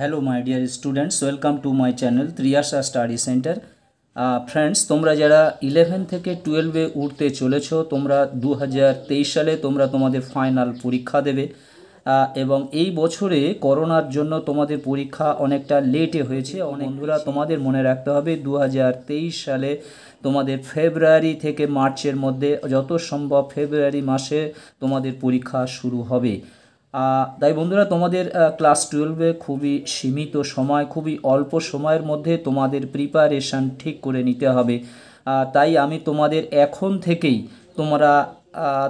Hello my dear students welcome to my channel Triyasha study centre friends তোমরা যারা eleven থেকে টুয়েলভে উঠতে চলেছো তোমরা দু হাজার তেইশ সালে তোমরা তোমাদের ফাইনাল পরীক্ষা দেবে। আহ, এবং এই বছরে করোনার জন্য তোমাদের পরীক্ষা অনেকটা লেটে হয়েছে। অনেক বন্ধুরা তোমাদের মনে রাখতে হবে দু হাজার তেইশ সালে তোমাদের ফেব্রুয়ারি থেকে মার্চের মধ্যে যত সম্ভব ফেব্রুয়ারি মাসে তোমাদের পরীক্ষা শুরু হবে। তাই বন্ধুরা, তোমাদের ক্লাস টুয়েলভে খুবই সীমিত সময়, খুবই অল্প সময়ের মধ্যে তোমাদের প্রিপারেশান ঠিক করে নিতে হবে। তাই আমি তোমাদের এখন থেকেই তোমরা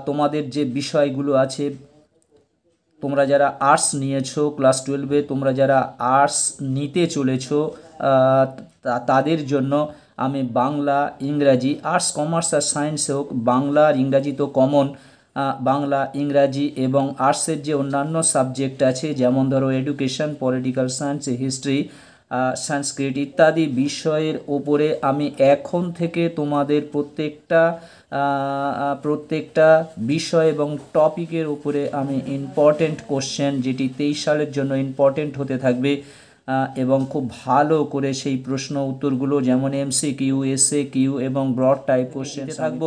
তোমাদের যে বিষয়গুলো আছে, তোমরা যারা আর্টস নিয়েছো ক্লাস টুয়েলভে তোমরা যারা আর্টস নিতে চলেছো তাদের জন্য আমি বাংলা, ইংরাজি আর্টস কমার্স আর সায়েন্স হোক, বাংলা আর ইংরাজি তো কমন বাংলা, ইংরাজি এবং আর্টসের যে অন্যান্য সাবজেক্ট আছে, যেমন ধরো education political science history Sanskrit ইত্যাদি বিষয়ের ওপরে আমি এখন থেকে তোমাদের প্রত্যেকটা প্রত্যেকটা বিষয় এবং টপিকের উপরে আমি ইম্পর্টেন্ট কোশ্চেন যেটি তেইশ সালের জন্য ইম্পর্টেন্ট হতে থাকবে। এবং খুব ভালো করে সেই প্রশ্ন উত্তরগুলো যেমন এমসি কিউ এসএ কিউ এবং ব্রড টাইপ কোশ্চেন থাকব।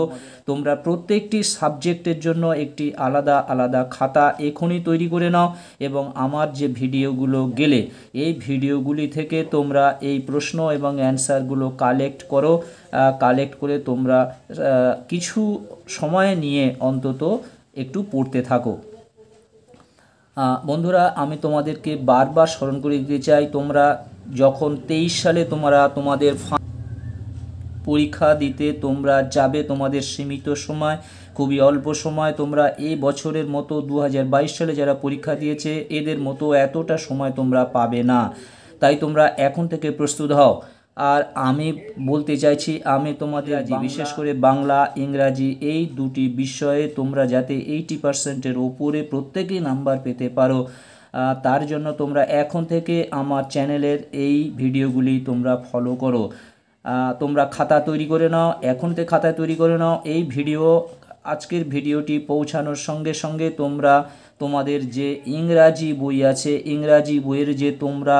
তোমরা প্রত্যেকটি সাবজেক্টের জন্য একটি আলাদা আলাদা খাতা এখনই তৈরি করে নাও এবং আমার যে ভিডিওগুলো গেলে এই ভিডিওগুলি থেকে তোমরা এই প্রশ্ন এবং অ্যান্সারগুলো কালেক্ট করো। কালেক্ট করে তোমরা কিছু সময় নিয়ে অন্তত একটু পড়তে থাকো। বন্ধুরা, আমি তোমাদেরকে বারবার স্মরণ করে দিতে চাই, তোমরা যখন তেইশ সালে তোমরা তোমাদের পরীক্ষা দিতে তোমরা যাবে তোমাদের সীমিত সময়, খুবই অল্প সময়, তোমরা এই বছরের মতো দু হাজার বাইশ সালে যারা পরীক্ষা দিয়েছে, এদের মতো এতটা সময় তোমরা পাবে না। তাই তোমরা এখন থেকে প্রস্তুত হও। আর আমি বলতে চাইছি আমি তোমাদের আজ বিশেষ করে বাংলা ইংরাজি এই দুটি বিষয়ে তোমরা যাতে এইটি পার্সেন্টের ওপরে প্রত্যেকেই নাম্বার পেতে পারো। তার জন্য তোমরা এখন থেকে আমার চ্যানেলের এই ভিডিওগুলি তোমরা ফলো করো। তোমরা খাতা তৈরি করে নাও এখন থেকে খাতা তৈরি করে নাও। এই ভিডিও আজকের ভিডিওটি পৌঁছানোর সঙ্গে সঙ্গে তোমরা তোমাদের যে ইংরাজি বই আছে ইংরাজি বইয়ের যে তোমরা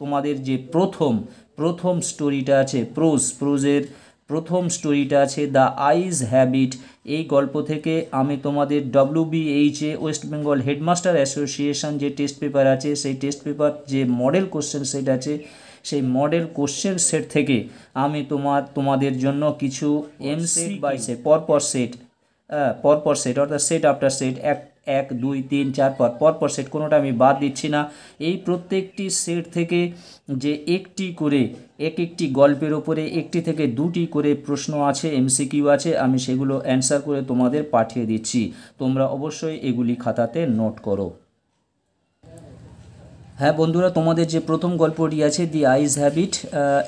তোমাদের যে প্রথম প্রথম স্টোরিটা আছে প্রোজ প্রোজের প্রথম স্টোরিটা আছে দ্য আইজ হ্যাবিট এই গল্প থেকে আমি তোমাদের WBHA west Bengal headmaster association যে টেস্ট পেপার আছে সেই টেস্ট পেপার যে মডেল কোশ্চেন সেট আছে সেই মডেল কোশ্চেন সেট থেকে আমি তোমার তোমাদের জন্য কিছু এমসি বাই সেট পরপর সেট পরপর সেট অর্থাৎ সেট আফটার সেট এক এক, দুই, তিন, চার পর পরপর সেট কোনোটা আমি বাদ দিচ্ছি না। এই প্রত্যেকটি সেট থেকে যে একটি করে, এক একটি গল্পের ওপরে একটি থেকে দুটি করে প্রশ্ন আছে এমসিকিউ আছে, আমি সেগুলো অ্যান্সার করে তোমাদের পাঠিয়ে দিচ্ছি। তোমরা অবশ্যই এগুলি খাতাতে নোট করো। হ্যাঁ বন্ধুরা, তোমাদের যে প্রথম গল্পটি আছে দি আইজ হ্যাবিট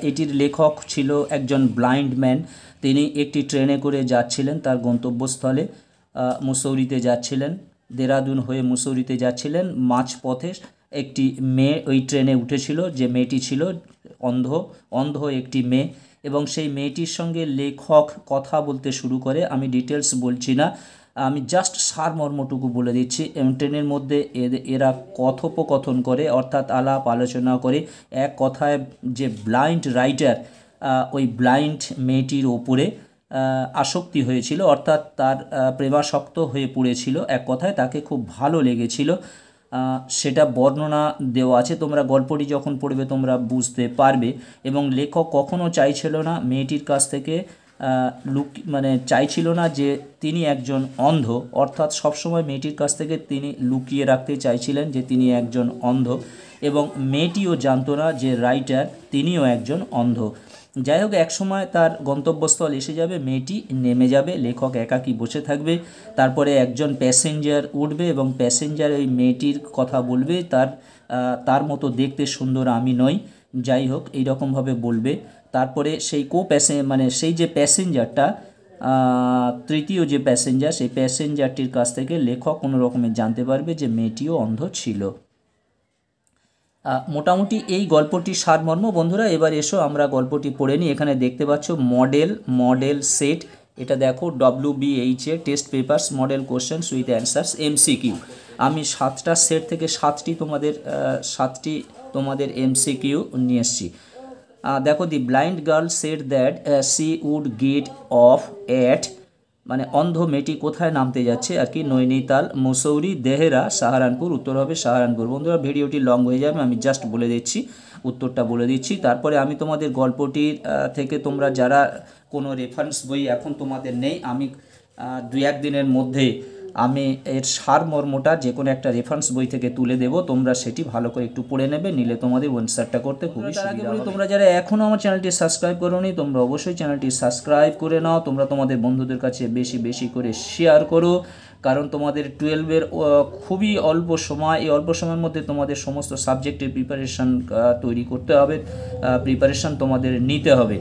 এটির লেখক ছিল একজন ব্লাইন্ড ম্যান তিনি একটি ট্রেনে করে যাচ্ছিলেন, তার গন্তব্যস্থলে মুসৌরিতে যাচ্ছিলেন। দেরাদুন হয়ে মুসৌরিতে যাচ্ছিলেন। মাঝপথে একটি মেয়ে ওই ট্রেনে উঠেছিল, যে মেয়েটি ছিল অন্ধ অন্ধ একটি মেয়ে এবং সেই মেয়েটির সঙ্গে লেখক কথা বলতে শুরু করে। আমি ডিটেলস বলছি না, আমি জাস্ট সারমর্মটুকু বলে দিচ্ছি। এবং ট্রেনের মধ্যে এরা কথোপকথন করে, অর্থাৎ আলাপ আলোচনা করে। এক কথায় যে ব্লাইন্ড রাইটার ওই ব্লাইন্ড মেয়েটির ওপরে আসক্তি হয়েছিল, অর্থাৎ তার প্রেমাসক্ত হয়ে পড়েছিল। এক কথায় তাকে খুব ভালো লেগেছিল। সেটা বর্ণনা দেওয়া আছে। তোমরা গল্পটি যখন পড়বে তোমরা বুঝতে পারবে। এবং লেখক কখনো চাইছিল না, মেয়েটির কাছ থেকে লুক মানে চাইছিল না যে তিনি একজন অন্ধ। অর্থাৎ সবসময় মেয়েটির কাছ থেকে তিনি লুকিয়ে রাখতে চাইছিলেন যে তিনি একজন অন্ধ। এবং মেয়েটিও জানতো না যে রাইটার তিনিও একজন অন্ধ। যাই হোক, একসময় তার গন্তব্যস্থল এসে যাবে, মেয়েটি নেমে যাবে, লেখক একাকী বসে থাকবে, তারপরে একজন প্যাসেঞ্জার উঠবে এবং প্যাসেঞ্জার ওই মেয়েটির কথা বলবে, তার তার মতো দেখতে সুন্দর আমি নই, যাই হোক, এইরকমভাবে বলবে। তারপরে সেই কো প্যাসে মানে সেই যে প্যাসেঞ্জারটা তৃতীয় যে প্যাসেঞ্জার সেই প্যাসেঞ্জারটির কাছ থেকে লেখক কোনো রকমে জানতে পারবে যে মেয়েটিও অন্ধ ছিল। মোটামুটি এই গল্পটির সারমর্ম। বন্ধুরা, এবার এসো আমরা গল্পটি পড়ে নিই। এখানে দেখতে পাচ্ছ মডেল মডেল সেট এটা দেখো W BH test papers model questions with answers MCQ আমি সাতটা সেট থেকে সাতটি তোমাদের সাতটি তোমাদের এমসিকিউ নিয়ে এসেছি। দেখো the blind girl said that she would get off at মানে অন্ধ মেয়েটি কোথায় নামতে যাচ্ছে আর কি? নৈনিতাল, মুসৌরি, দেহেরা, সাহারানপুর, উত্তর হবে সাহারানপুর। বন্ধুরা, ভিডিওটি লং হয়ে যাবে, আমি জাস্ট বলে দিচ্ছি, উত্তরটা বলে দিচ্ছি। তারপরে আমি তোমাদের গল্পটির থেকে তোমরা যারা কোনো রেফারেন্স বই এখন তোমাদের নেই, আমি দু একদিনের এক দিনের মধ্যে আমি এর সারমর্মটা যে কোনো একটা রেফারেন্স বই থেকে তুলে দেব তোমরা সেটি ভালো করে একটু পড়ে নেবে নিলে তোমাদের অ্যান্সারটা করতে খুবই সুবিধা হবে। তোমরা যারা এখনও আমার চ্যানেলটি সাবস্ক্রাইব করোনি তোমরা অবশ্যই চ্যানেলটি সাবস্ক্রাইব করে নাও তোমরা তোমাদের বন্ধুদের কাছে বেশি বেশি করে শেয়ার করো কারণ তোমাদের টুয়েলভের খুবই অল্প সময় এই অল্প সময়ের মধ্যে তোমাদের সমস্ত সাবজেক্টের প্রিপারেশান তৈরি করতে হবে প্রিপারেশান তোমাদের নিতে হবে।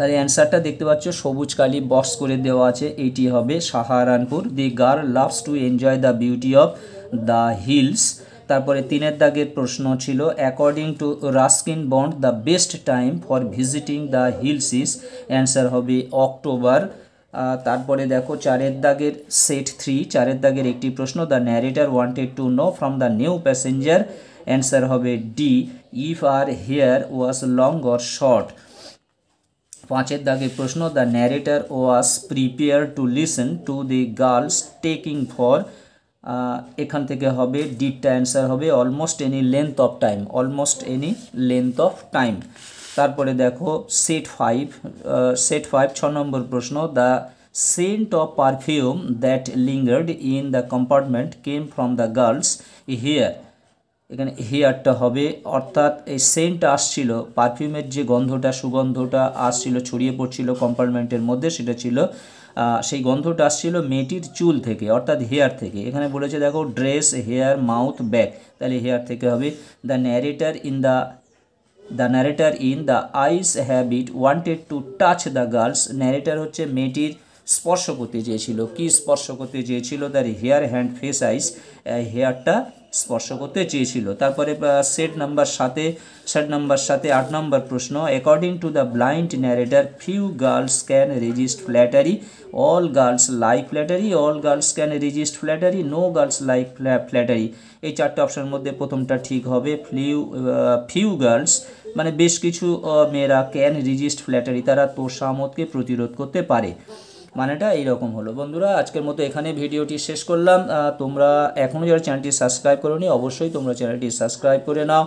তার অ্যান্সারটা দেখতে পাচ্ছ, সবুজ কালি বক্স করে দেওয়া আছে এইটি হবে Saharanpur the girl loves to enjoy the beauty of the hills তারপরে তিনের দাগের প্রশ্ন ছিল according to Ruskin Bond the best time for visiting the hills is answer হবে অক্টোবর তারপরে দেখো, চারের দাগের সেট থ্রি চারের দাগের একটি প্রশ্ন the narrator wanted to know from the new passenger answer হবে D if her hair was long or short পাঁচের দাগে প্রশ্ন the narrator was prepare to listen to the girls taking for এখান থেকে হবে ডিটটা অ্যান্সার হবে almost any length of time almost any length of time তারপরে দেখো সেট ফাইভ সেট ফাইভ ছ নম্বর প্রশ্ন the scent of perfume that lingered in the compartment came from the girls hair এখানে হেয়ারটা হবে। অর্থাৎ এই সেন্ট আসছিল পারফিউমের যে গন্ধটা, সুগন্ধটা আসছিল, ছড়িয়ে পড়ছিল কম্পার্টমেন্টের মধ্যে, সেটা ছিল সেই গন্ধটা আসছিল মেয়েটির চুল থেকে, অর্থাৎ হেয়ার থেকে। এখানে বলেছে, দেখো ড্রেস হেয়ার মাউথ ব্যাক তাহলে হেয়ার থেকে হবে। The narrator in the the narrator in the eyes habit wanted to touch the girls narrator হচ্ছে মেয়েটির স্পর্শ করতে চেয়েছিল। কি স্পর্শ করতে চেয়েছিল? তার হেয়ার হ্যান্ড ফেস আইস হেয়ারটা স্পর্শ করতে চেয়েছিল। তারপরে সেট নাম্বার সাথে সেট নাম্বার সাথে আট নম্বর প্রশ্ন according to the blind narrator few girls can resist flattery all girls like flattery all girls can resist flattery no girls like flattery এই চারটে অপশনের মধ্যে প্রথমটা ঠিক হবে ফ্লিউ ফিউ গার্লস মানে বেশ কিছু মেয়েরা ক্যান রেজিস্ট ফ্ল্যাটারি তারা তোষামতকে প্রতিরোধ করতে পারে। মানেটা এইরকম হলো। বন্ধুরা, আজকের মতো এখানে ভিডিওটি শেষ করলাম। তোমরা এখনও যারা চ্যানেলটি সাবস্ক্রাইব করোনি, অবশ্যই তোমরা চ্যানেলটি সাবস্ক্রাইব করে নাও।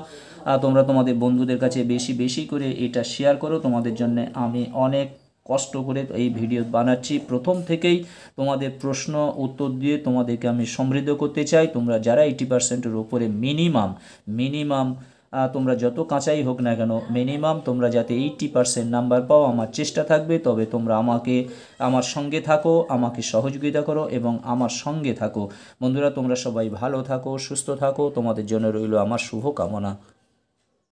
তোমরা তোমাদের বন্ধুদের কাছে বেশি বেশি করে এটা শেয়ার করো। তোমাদের জন্য আমি অনেক কষ্ট করে এই ভিডিও বানাচ্ছি। প্রথম থেকেই তোমাদের প্রশ্ন, উত্তর দিয়ে তোমাদেরকে আমি সমৃদ্ধ করতে চাই। তোমরা যারা এইটি পার্সেন্টের উপরে মিনিমাম মিনিমাম তোমরা যত কাঁচাই হোক না কেন মিনিমাম তোমরা যাতে এইটটি পারসেন্ট নাম্বার পাও, আমার চেষ্টা থাকবে, তবে তোমরা আমাকে, আমার সঙ্গে থাকো, আমাকে সহযোগিতা করো এবং আমার সঙ্গে থাকো। বন্ধুরা, তোমরা সবাই ভালো থাকো, সুস্থ থাকো, তোমাদের জন্য রইল আমার শুভ কামনা